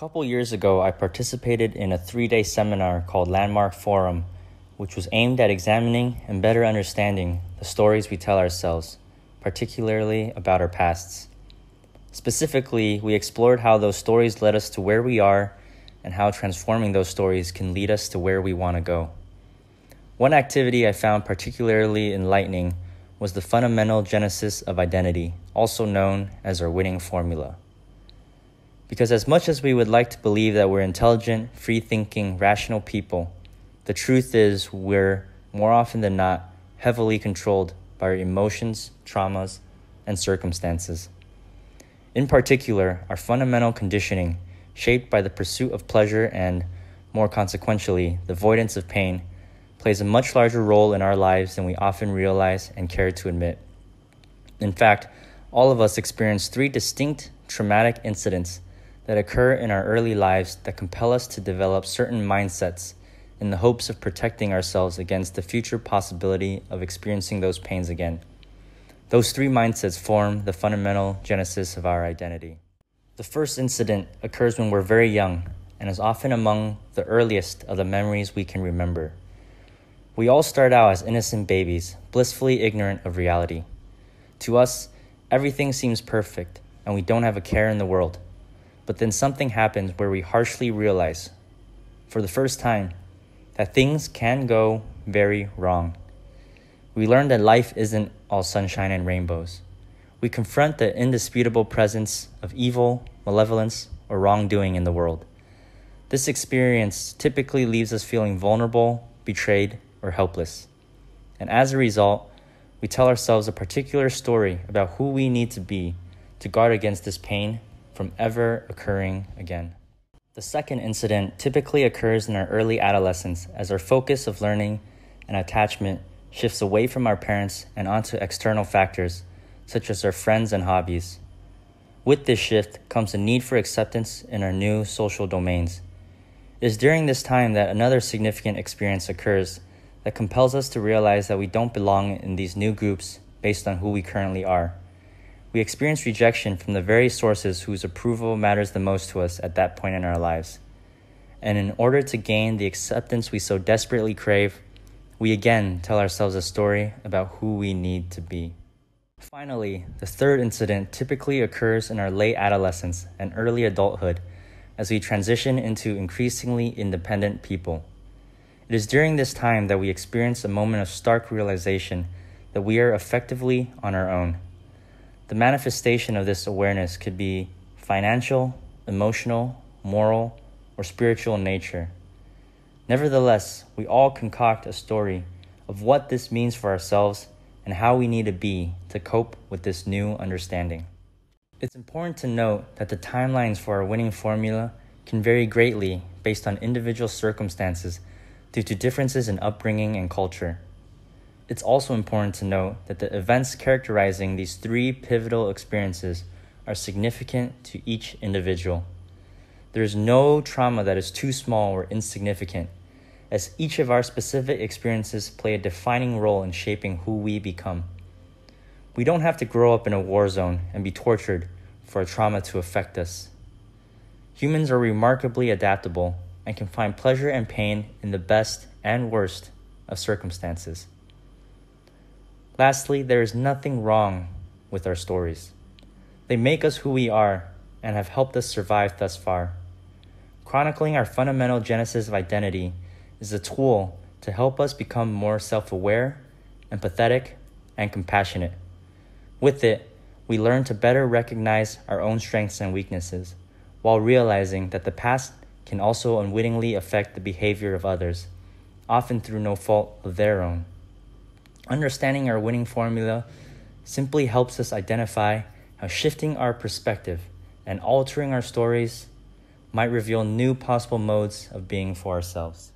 couple years ago, I participated in a three day seminar called Landmark Forum, which was aimed at examining and better understanding the stories we tell ourselves, particularly about our pasts. Specifically, we explored how those stories led us to where we are and how transforming those stories can lead us to where we want to go. One activity I found particularly enlightening was the fundamental genesis of identity, also known as our winning formula. Because as much as we would like to believe that we're intelligent, free thinking, rational people, the truth is we're, more often than not, heavily controlled by our emotions, traumas, and circumstances. In particular, our fundamental conditioning, shaped by the pursuit of pleasure and, more consequentially, the avoidance of pain, plays a much larger role in our lives than we often realize and care to admit. In fact, all of us experience three distinct traumatic incidents that occur in our early lives that compel us to develop certain mindsets in the hopes of protecting ourselves against the future possibility of experiencing those pains again. Those three mindsets form the fundamental genesis of our identity. The first incident occurs when we're very young and is often among the earliest of the memories we can remember. We all start out as innocent babies, blissfully ignorant of reality. To us, everything seems perfect and we don't have a care in the world. But then something happens where we harshly realize, for the first time, that things can go very wrong. We learn that life isn't all sunshine and rainbows. We confront the indisputable presence of evil, malevolence, or wrongdoing in the world. This experience typically leaves us feeling vulnerable, betrayed, or helpless. And as a result, we tell ourselves a particular story about who we need to be to guard against this pain from ever occurring again. The second incident typically occurs in our early adolescence as our focus of learning and attachment shifts away from our parents and onto external factors, such as our friends and hobbies. With this shift comes a need for acceptance in our new social domains. It is during this time that another significant experience occurs that compels us to realize that we don't belong in these new groups based on who we currently are. We experience rejection from the very sources whose approval matters the most to us at that point in our lives. And in order to gain the acceptance we so desperately crave, we again tell ourselves a story about who we need to be. Finally, the third incident typically occurs in our late adolescence and early adulthood as we transition into increasingly independent people. It is during this time that we experience a moment of stark realization that we are effectively on our own the manifestation of this awareness could be financial, emotional, moral, or spiritual in nature. Nevertheless, we all concoct a story of what this means for ourselves and how we need to be to cope with this new understanding. It's important to note that the timelines for our winning formula can vary greatly based on individual circumstances due to differences in upbringing and culture. It's also important to note that the events characterizing these three pivotal experiences are significant to each individual. There is no trauma that is too small or insignificant, as each of our specific experiences play a defining role in shaping who we become. We don't have to grow up in a war zone and be tortured for a trauma to affect us. Humans are remarkably adaptable and can find pleasure and pain in the best and worst of circumstances. Lastly, there is nothing wrong with our stories. They make us who we are and have helped us survive thus far. Chronicling our fundamental genesis of identity is a tool to help us become more self aware, empathetic, and compassionate. With it, we learn to better recognize our own strengths and weaknesses, while realizing that the past can also unwittingly affect the behavior of others, often through no fault of their own. Understanding our winning formula simply helps us identify how shifting our perspective and altering our stories might reveal new possible modes of being for ourselves.